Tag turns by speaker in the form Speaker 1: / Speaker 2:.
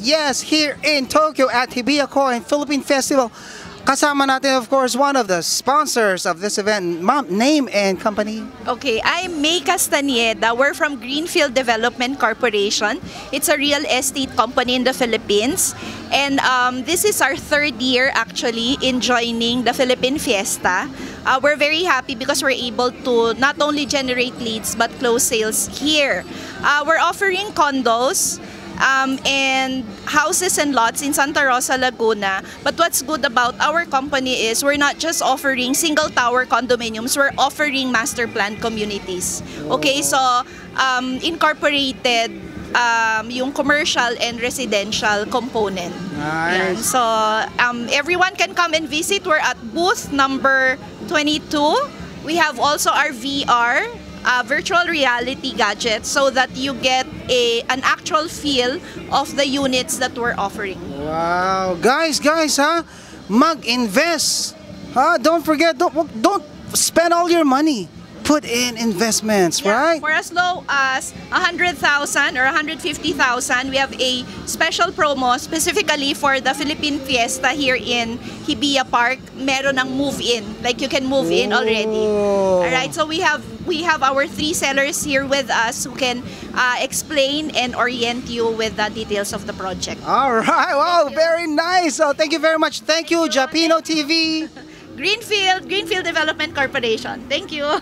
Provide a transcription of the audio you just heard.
Speaker 1: Yes, here in Tokyo at Hibiya Koen Philippine Festival. Kasama natin of course one of the sponsors of this event. Mom, name and company.
Speaker 2: Okay, I'm May Castaneda. We're from Greenfield Development Corporation. It's a real estate company in the Philippines. And um, this is our third year actually in joining the Philippine Fiesta. Uh, we're very happy because we're able to not only generate leads but close sales here. Uh, we're offering condos, um, and houses and lots in Santa Rosa, Laguna. But what's good about our company is we're not just offering single tower condominiums, we're offering master plan communities. Okay, so um, incorporated um, yung commercial and residential component. Yan.
Speaker 1: Nice.
Speaker 2: So um, everyone can come and visit. We're at booth number 22. We have also our VR, uh, virtual reality gadgets, so that you get a an actual feel of the units that we're offering.
Speaker 1: Wow, guys, guys, ha? Mag-invest. Ha? Don't forget, don't don't spend all your money. Put in investments,
Speaker 2: Yeah,
Speaker 1: right?
Speaker 2: For as low as 100,000 or 150,000, we have a special promo specifically for the Philippine Fiesta here in Hibiya Park. Meron ng move-in. Like you can move in already.
Speaker 1: Oh.
Speaker 2: All right, so we have we have our three sellers here with us who can uh, explain and orient you with the details of the project.
Speaker 1: All right. Wow, very nice. So thank you very much. Thank you, Japino TV.
Speaker 2: Greenfield, Greenfield Development Corporation. Thank you.